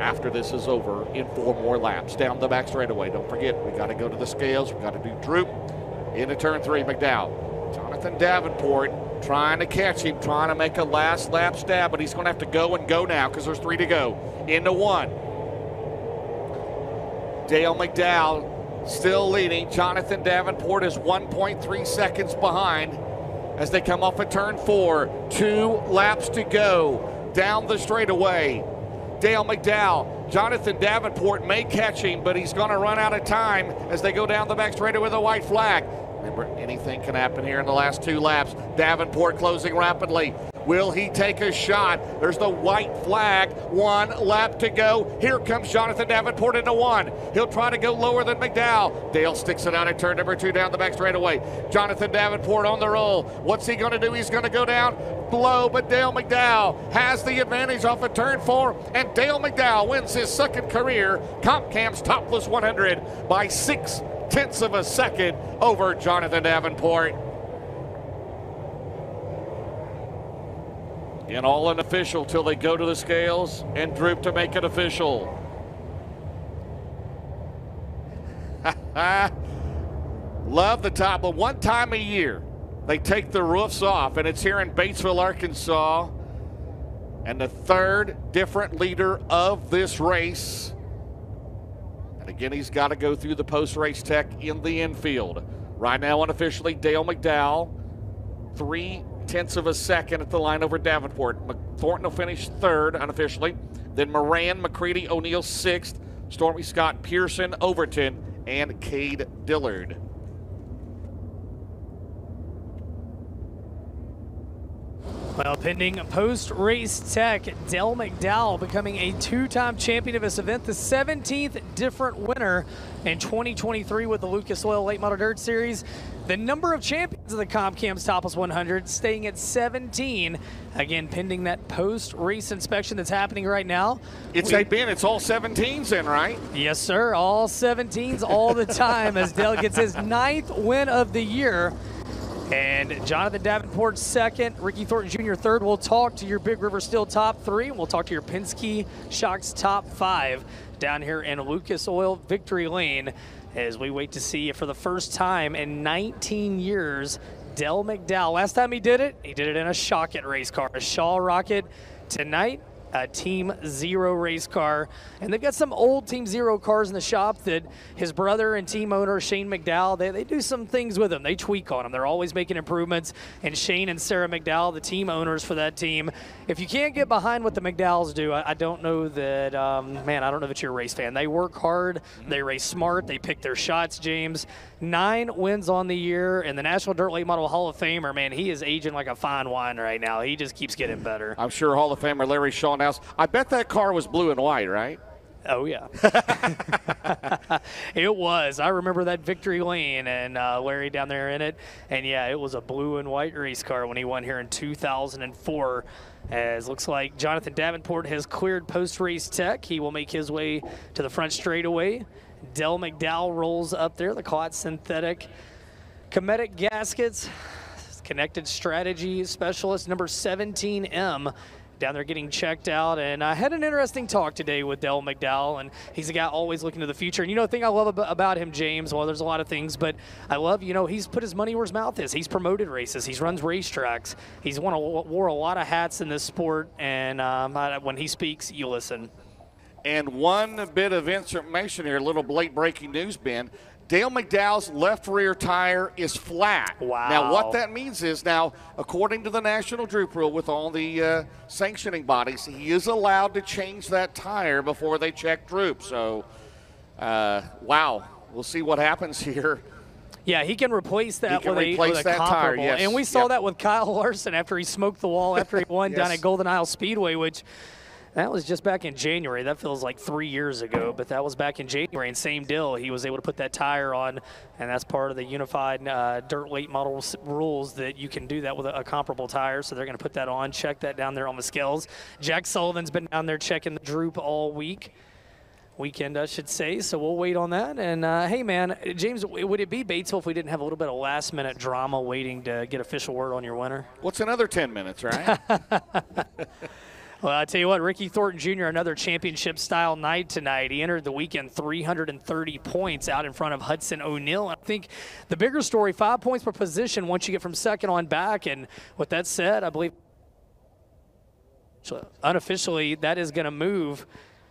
After this is over in four more laps. Down the back straightaway. Don't forget, we got to go to the scales. We got to do droop. Into turn three, McDowell. Jonathan Davenport trying to catch him, trying to make a last lap stab, but he's going to have to go and go now because there's three to go. Into one. Dale McDowell still leading. Jonathan Davenport is 1.3 seconds behind as they come off a of turn four. Two laps to go down the straightaway. Dale McDowell, Jonathan Davenport may catch him, but he's going to run out of time as they go down the back straightaway with a white flag. Remember, anything can happen here in the last two laps. Davenport closing rapidly. Will he take a shot? There's the white flag. One lap to go. Here comes Jonathan Davenport into one. He'll try to go lower than McDowell. Dale sticks it out at turn number two down the back straightaway. Jonathan Davenport on the roll. What's he going to do? He's going to go down low, but Dale McDowell has the advantage off of turn four, and Dale McDowell wins his second career Comp Comcam's Topless 100 by six tenths of a second over Jonathan Davenport. And all unofficial till they go to the scales and droop to make it official. Love the top, but one time a year they take the roofs off, and it's here in Batesville, Arkansas. And the third different leader of this race and again, he's got to go through the post race tech in the infield. Right now, unofficially, Dale McDowell, three tenths of a second at the line over Davenport. Thornton will finish third unofficially. Then Moran, McCreadie, O'Neal sixth. Stormy Scott, Pearson, Overton, and Cade Dillard. Well, pending post-race tech, Dale McDowell becoming a two-time champion of this event, the 17th different winner in 2023 with the Lucas Oil Late Model Dirt Series. The number of champions of the Comp Cams Topless 100 staying at 17. Again, pending that post-race inspection that's happening right now. It's we, a Ben. It's all 17s in, right? Yes, sir. All 17s all the time as Dale gets his ninth win of the year. And Jonathan Davenport second, Ricky Thornton Jr. third. We'll talk to your Big River Steel top three, and we'll talk to your Penske Shocks top five down here in Lucas Oil Victory Lane as we wait to see for the first time in 19 years, Dale McDowell. Last time he did it, he did it in a Shocket race car, a Shaw Rocket. Tonight, uh, Team Zero race car. And they've got some old Team Zero cars in the shop that his brother and team owner Shane McDowell, they, they do some things with them. They tweak on them. They're always making improvements. And Shane and Sarah McDowell, the team owners for that team, if you can't get behind what the McDowells do, I, I don't know that, um, man, I don't know that you're a race fan. They work hard, they race smart, they pick their shots, James. Nine wins on the year, and the National Dirt Late Model Hall of Famer, man, he is aging like a fine wine right now. He just keeps getting better. I'm sure Hall of Famer Larry Shawnouse. I bet that car was blue and white, right? Oh yeah, it was. I remember that victory lane and uh, Larry down there in it, and yeah, it was a blue and white race car when he won here in 2004. As looks like Jonathan Davenport has cleared post-race tech, he will make his way to the front straightaway. Dale McDowell rolls up there, the Klotz synthetic. Cometic gaskets, connected strategy specialist number 17M down there getting checked out. And I had an interesting talk today with Dale McDowell, and he's a guy always looking to the future. And you know, the thing I love about him, James, well, there's a lot of things, but I love, you know, he's put his money where his mouth is. He's promoted races, he's runs racetracks, he's won a, wore a lot of hats in this sport, and um, when he speaks, you listen. And one bit of information here, a little late breaking news, Ben. Dale McDowell's left rear tire is flat. Wow. Now, what that means is now, according to the National Droop Rule with all the uh, sanctioning bodies, he is allowed to change that tire before they check droop. So, uh, wow, we'll see what happens here. Yeah, he can replace that can with, replace a, with that comparable. tire, yes. And we saw Yep. that with Kyle Larson after he smoked the wall after he won down at Golden Isle Speedway, which that was just back in January. That feels like three years ago, but that was back in January. And same deal, he was able to put that tire on, and that's part of the unified uh, dirt late model rules that you can do that with a, a comparable tire. So they're going to put that on, check that down there on the scales. Jack Sullivan's been down there checking the droop all week weekend, I should say. So we'll wait on that. And uh, hey, man, James, would it be Batesville if we didn't have a little bit of last minute drama waiting to get official word on your winner? What's another 10 minutes, right? Well, I tell you what, Ricky Thornton Jr. another championship style night tonight. He entered the weekend 330 points out in front of Hudson O'Neal. I think the bigger story, five points per position once you get from second on back. And with that said, I believe unofficially that is going to move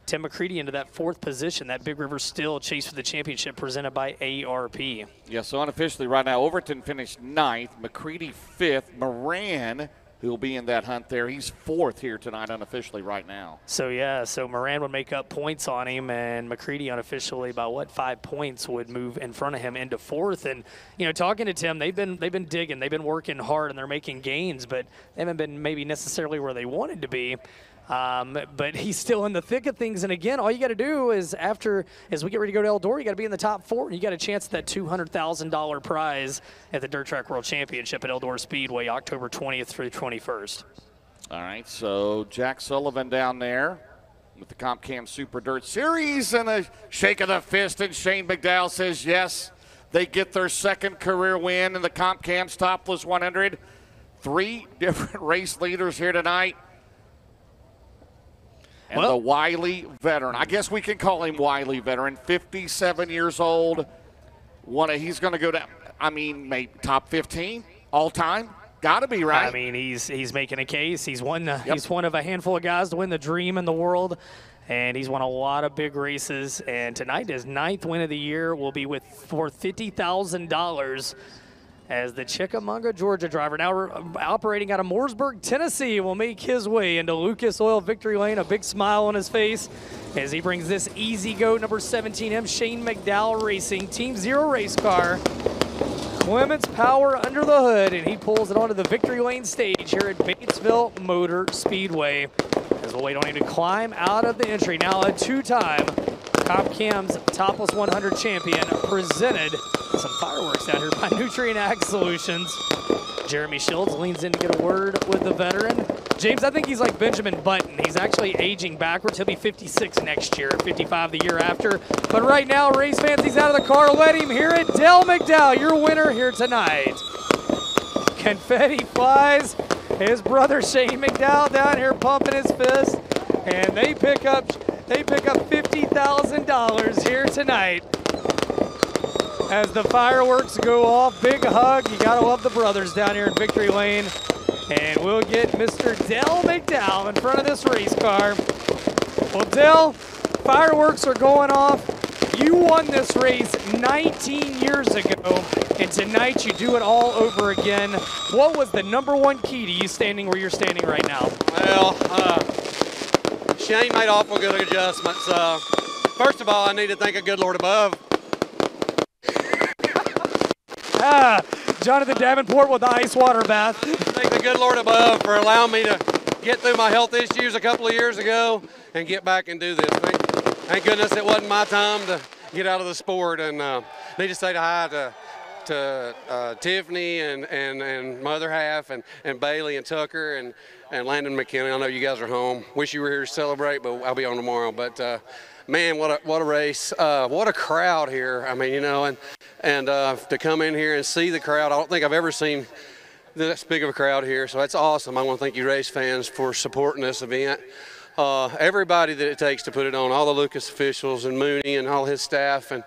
Tim McCreadie into that fourth position. That Big River Steel chase for the championship presented by ARP. yeah, so unofficially right now, Overton finished ninth, McCreadie fifth, Moran, who will be in that hunt there, he's fourth here tonight unofficially right now. So yeah, so Moran would make up points on him, and McCreadie unofficially by what five points would move in front of him into fourth. And you know, talking to Tim, they've been they've been digging, they've been working hard, and they're making gains, but they haven't been maybe necessarily where they wanted to be. Um, but he's still in the thick of things. And again, all you got to do is after, as we get ready to go to Eldora, you got to be in the top four, and you got a chance at that $200,000 prize at the Dirt Track World Championship at Eldora Speedway, October 20th through 21st. All right, so Jack Sullivan down there with the Comp Cam Super Dirt Series and a shake of the fist, and Shane McDowell says yes. They get their second career win in the Comp Cam's Topless 100. Three different race leaders here tonight. And Well- the Wiley veteran, I guess we can call him Wiley veteran, 57 years old. One, he's going to go down. I mean, maybe top 15 all time. Got to be right. I mean, he's he's making a case. He's one. Uh, He's one of a handful of guys to win the dream in the world, and he's won a lot of big races. And tonight, his ninth win of the year will be with for fifty thousand dollars. As the Chickamauga, Georgia driver, now operating out of Mooresburg, Tennessee, will make his way into Lucas Oil Victory Lane. A big smile on his face as he brings this E-Z-GO number 17M Shane McDowell Racing Team Zero race car. Clements Power under the hood, and he pulls it onto the victory lane stage here at Batesville Motor Speedway. As we'll wait on him to climb out of the entry. Now a two-time Comp Cam's Topless 100 champion, presented some fireworks out here by Nutrien Ag Solutions. Jeremy Shields leans in to get a word with the veteran. James, I think he's like Benjamin Button. He's actually aging backwards. He'll be 56 next year, 55 the year after. But right now, race fans, he's out of the car. Let him hear it. Dale McDowell, your winner here tonight. Confetti flies. His brother Shane McDowell down here pumping his fist, and they pick up they pick up fifty thousand dollars here tonight. As the fireworks go off, big hug. You gotta love the brothers down here in Victory Lane. And we'll get Mr. Dale McDowell in front of this race car. Well, Dale, fireworks are going off. You won this race 19 years ago, and tonight you do it all over again. What was the number one key to you standing where you're standing right now? Well, uh, Shane made awful good adjustments. Uh, first of all, I need to thank a good Lord above. ah, Jonathan Davenport with the ice water bath. Thank the good Lord above for allowing me to get through my health issues a couple of years ago and get back and do this. Thank, thank goodness it wasn't my time to get out of the sport. And uh, need to say hi to to uh, Tiffany and, and, and mother half and, and Bailey and Tucker and, and Landon McKinney. I know you guys are home. Wish you were here to celebrate, but I'll be on tomorrow. But uh, man, what a what a race! Uh, what a crowd here. I mean, you know, and and uh, to come in here and see the crowd. I don't think I've ever seen this big of a crowd here. So that's awesome. I want to thank you, race fans, for supporting this event. Uh, everybody that it takes to put it on, all the Lucas officials and Mooney and all his staff and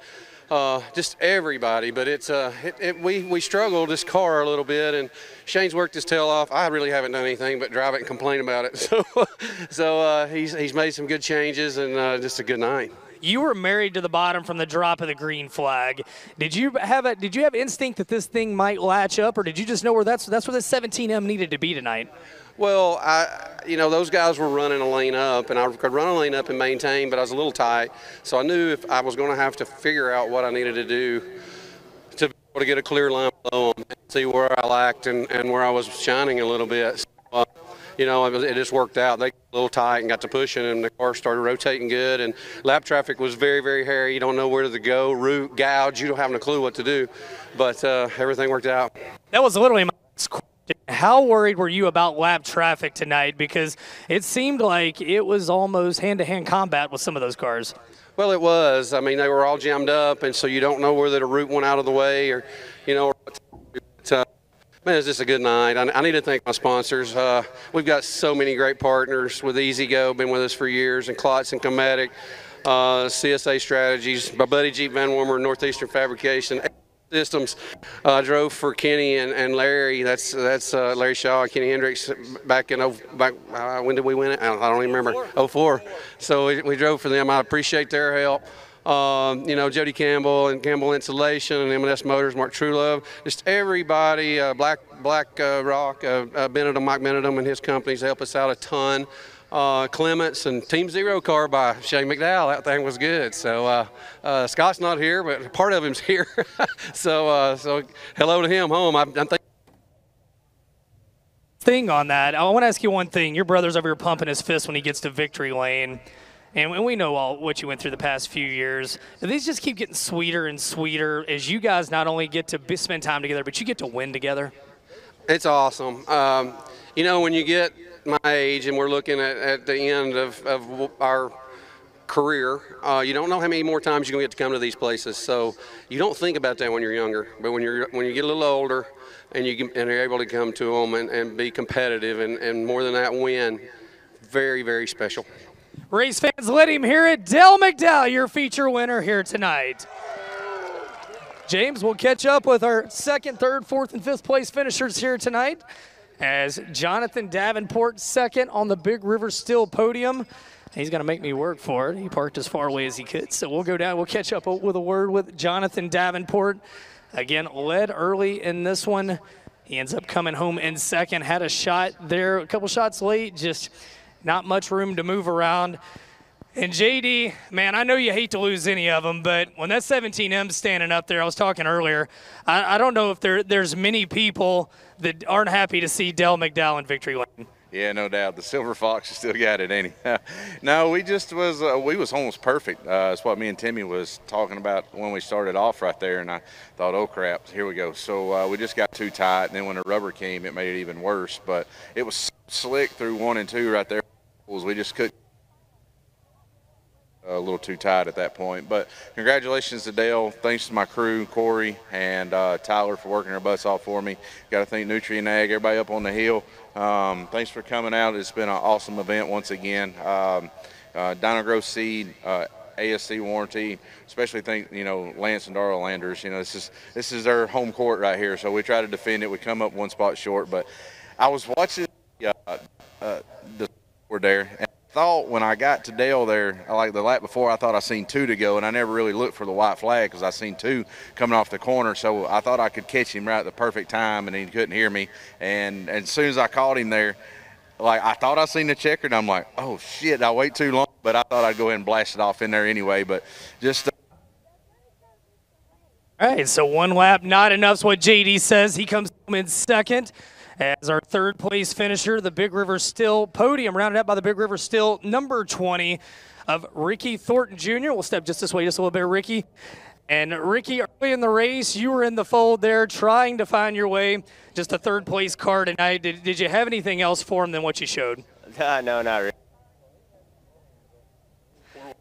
uh, just everybody. But it's uh, it, it, we we struggled this car a little bit, and Shane's worked his tail off. I really haven't done anything but drive it and complain about it. So so uh, he's he's made some good changes, and uh, just a good night. You were married to the bottom from the drop of the green flag. Did you have a Did you have instinct that this thing might latch up, or did you just know where that's that's where the 17M needed to be tonight? Well, I, you know, those guys were running a lane up, and I could run a lane up and maintain, but I was a little tight. So I knew if I was going to have to figure out what I needed to do to be able to get a clear line below them and see where I lacked and, and where I was shining a little bit. So, uh, you know, it, was, it, just worked out. They got a little tight and got to pushing, and the car started rotating good. And lap traffic was very, very hairy. You don't know where to go, route, gouge. You don't have a clue what to do. But uh, everything worked out. That was literally my how worried were you about lap traffic tonight? Because it seemed like it was almost hand to hand combat with some of those cars. Well, it was. I mean, they were all jammed up, and so you don't know whether the route went out of the way or, you know, but, uh, man, it's just a good night. I, I need to thank my sponsors. Uh, we've got so many great partners with E-Z-GO, been with us for years, and Klotz and Cometic, uh, CSA Strategies, my buddy Jeep Van Wormer, Northeastern Fabrication systems uh, drove for Kenny and, and Larry. That's that's uh, Larry Shaw and Kenny Hendricks back in oh, back uh, when did we win it? I don't, I don't even remember. 04. So we, we, drove for them. I appreciate their help. Um, you know, Jody Campbell and Campbell Insulation and M&S Motors, Mark Truelove, just everybody, uh, Black Black uh, Rock, uh, Benedum, Mike Benedum and his companies help us out a ton uh, Clements and Team Zero car by Shane McDowell. That thing was good. So uh, uh, Scott's not here, but part of him's here. so uh, so hello to him home. I'm, I'm thing on that. I want to ask you one thing. Your brother's over here pumping his fist when he gets to victory lane. And we know all what you went through the past few years. These just keep getting sweeter and sweeter as you guys not only get to spend time together, but you get to win together. It's awesome. Um, you know, when you get my age and we're looking at, at the end of, of our career, uh, you don't know how many more times you're going to get to come to these places. So you don't think about that when you're younger. But when, you're, when you get a little older and, you can, and you're able to come to them and, and be competitive and, and more than that, win, very, very special. Race fans, let him hear it. Dale McDowell, your feature winner here tonight. James, we'll catch up with our second, third, fourth, and fifth place finishers here tonight as Jonathan Davenport second on the Big River Steel podium. He's going to make me work for it. He parked as far away as he could. So we'll go down. We'll catch up with a word with Jonathan Davenport. Again, led early in this one. He ends up coming home in second. Had a shot there, a couple shots late, just not much room to move around. And JD, man, I know you hate to lose any of them, but when that 17M standing up there, I was talking earlier, I, I don't know if there there's many people that aren't happy to see Dale McDowell in victory lane. Yeah, no doubt. The Silver Fox still got it, ain't he? no, we just was uh, we was almost perfect. Uh, that's what me and Timmy was talking about when we started off right there, and I thought, oh crap, here we go. So uh, we just got too tight, and then when the rubber came, it made it even worse. But it was slick through one and two right there. We just couldn't a little too tight at that point. But congratulations to Dale. Thanks to my crew, Corey and uh, Tyler for working their butts off for me. Got to thank Nutrien Ag, everybody up on the hill. Um, thanks for coming out. It's been an awesome event once again. Um, uh, Dyna-Gro Seed, uh, ASC warranty, especially think you know Lance and Darla Landers. You know this is this is their home court right here, so we try to defend it. We come up one spot short, but I was watching uh, uh, the were there, and thought when I got to Dale there, like the lap before, I thought I seen two to go, and I never really looked for the white flag because I seen two coming off the corner. So I thought I could catch him right at the perfect time, and he couldn't hear me. And, and as soon as I caught him there, like I thought I seen the checker, and I'm like, oh shit, I wait too long. But I thought I'd go ahead and blast it off in there anyway. But just. All right, so one lap, not enough. is what JD says. He comes home in second as our third place finisher, the Big River Steel podium, rounded out by the Big River Steel number 20 of Ricky Thornton Jr. We'll step just this way just a little bit, Ricky. And Ricky, early in the race, you were in the fold there trying to find your way. Just a third place car tonight. Did, did you have anything else for him than what you showed? Uh, no, not really.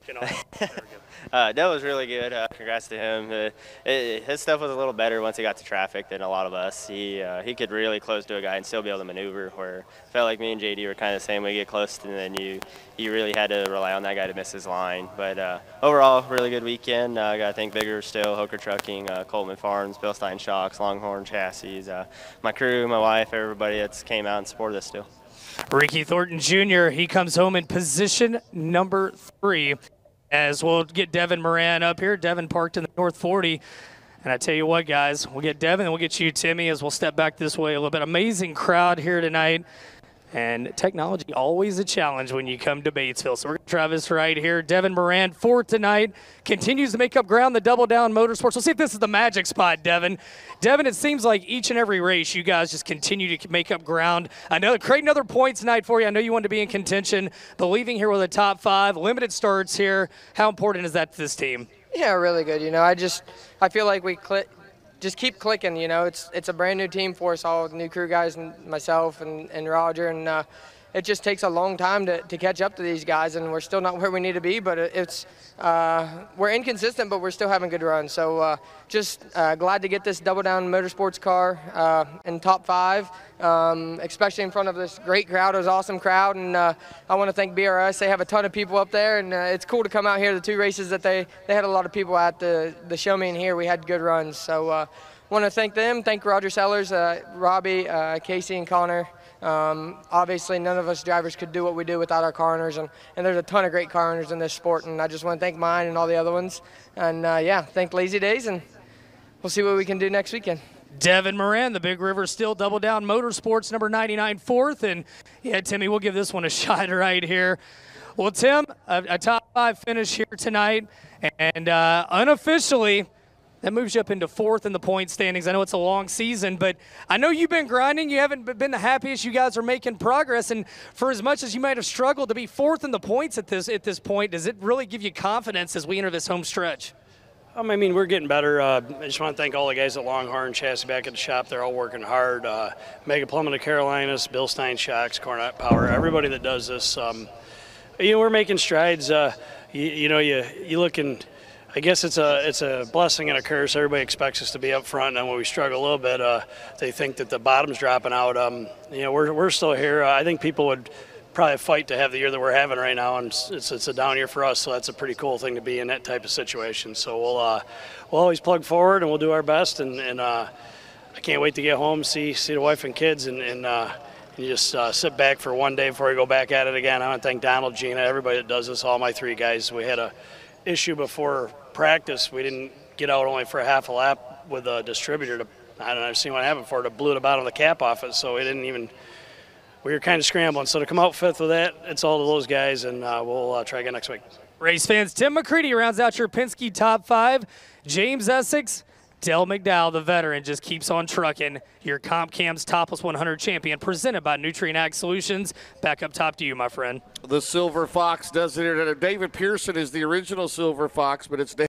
uh, that was really good. Uh, congrats to him. Uh, it, his stuff was a little better once he got to traffic than a lot of us. He uh, he could really close to a guy and still be able to maneuver. Where felt like me and JD were kind of the same. We get close, and then you you really had to rely on that guy to miss his line. But uh, overall, really good weekend. Uh, I got to thank Big River Steel, Hooker Trucking, Coleman Farms, Bilstein Shocks, Longhorn Chassis, my crew, my wife, everybody that's came out and supported us still. Ricky Thornton Jr., he comes home in position number three as we'll get Devin Moran up here. Devin parked in the North 40. And I tell you what, guys, we'll get Devin and we'll get you, Timmy, as we'll step back this way a little bit. Amazing crowd here tonight. And technology always a challenge when you come to Batesville. So we're going to try this right here. Devin Moran, for tonight, continues to make up ground the double down motorsports. We'll see if this is the magic spot, Devin. Devin, it seems like each and every race you guys just continue to make up ground. Know create another points night for you. I know you want to be in contention, but leaving here with a top five, limited starts here. How important is that to this team? Yeah, really good. You know, I just I feel like we click just keep clicking. You know, it's it's a brand new team for us all, new crew guys and myself and, and Roger, and uh, it just takes a long time to, to catch up to these guys, and we're still not where we need to be. But it's uh, we're inconsistent, but we're still having good runs. So uh, just uh, glad to get this double down motorsports car uh, in top five, um, especially in front of this great crowd. It was awesome crowd, and uh, I want to thank BRS. They have a ton of people up there, and uh, it's cool to come out here. The two races that they they had a lot of people at the the show me in here. We had good runs. So want to thank them. Thank Roger Sellers, Robbie, Casey, and Connor. Um, obviously, none of us drivers could do what we do without our car owners, and, and there's a ton of great car owners in this sport, and I just want to thank mine and all the other ones. And uh, yeah, thank Lazy Days, and we'll see what we can do next weekend. Devin Moran, the Big River Steel Double Down Motorsports, number 99, fourth. And yeah, Timmy, we'll give this one a shot right here. Well, Tim, a, a top five finish here tonight, and uh, unofficially, that moves you up into fourth in the point standings. I know it's a long season, but I know you've been grinding. You haven't been the happiest. You guys are making progress, and for as much as you might have struggled to be fourth in the points at this at this point, does it really give you confidence as we enter this home stretch? Um, I mean, we're getting better. Uh, I just want to thank all the guys at Longhorn Chassis back at the shop. They're all working hard. Uh, Mega Plumbing of Carolinas, Bilstein Shocks, Cornet Power, everybody that does this. Um, you know, we're making strides. Uh, you, you, know, you you look and I guess it's a it's a blessing and a curse. Everybody expects us to be up front, and when we struggle a little bit, uh, they think that the bottom's dropping out. Um, you know, we're we're still here. Uh, I think people would probably fight to have the year that we're having right now, and it's it's a down year for us. So that's a pretty cool thing to be in that type of situation. So we'll uh, we'll always plug forward, and we'll do our best. And, and uh, I can't wait to get home, see see the wife and kids, and. and uh, just uh, sit back for one day before we go back at it again. I want to thank Donald, Gina, everybody that does this, all my three guys. We had a issue before practice, we didn't get out only for a half a lap with a distributor. To, I don't know, I've seen what happened before. To blew the bottom of the cap off it, so we didn't even. We were kind of scrambling. So to come out fifth with that, it's all to those guys, and uh, we'll uh, try again next week. Race fans, Tim McCreadie rounds out your Penske top five. James Essex Dale McDowell, the veteran, just keeps on trucking. Your Comp Cam's Topless 100 champion, presented by Nutrien Ag Solutions. Back up top to you, my friend. The Silver Fox does it. David Pearson is the original Silver Fox, but it's